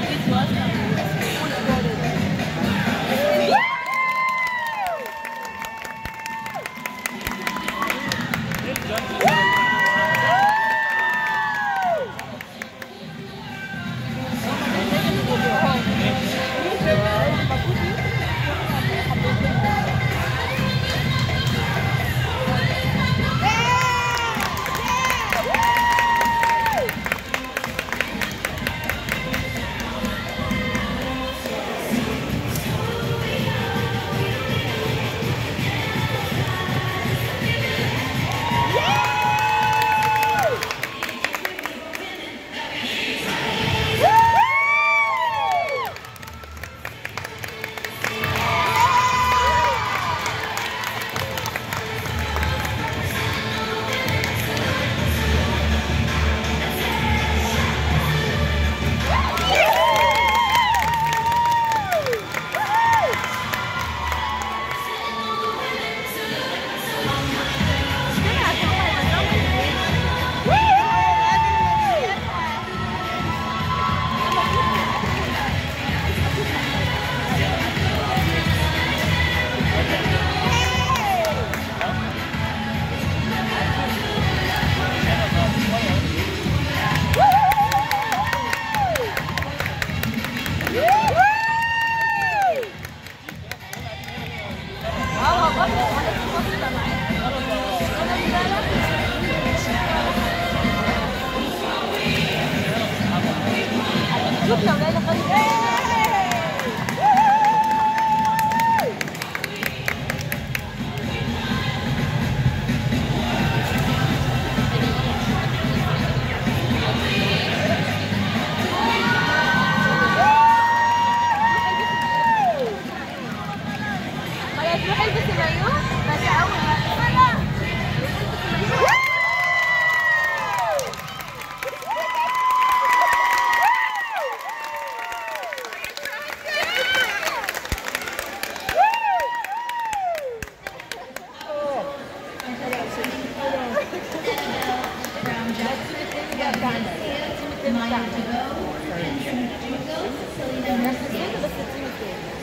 think it was chút nào đây là cân Hãy subscribe cho kênh Ghiền Mì Gõ Để không bỏ lỡ những video hấp dẫn Maya DeVoe, Anthony Dugo, Selena Mercier,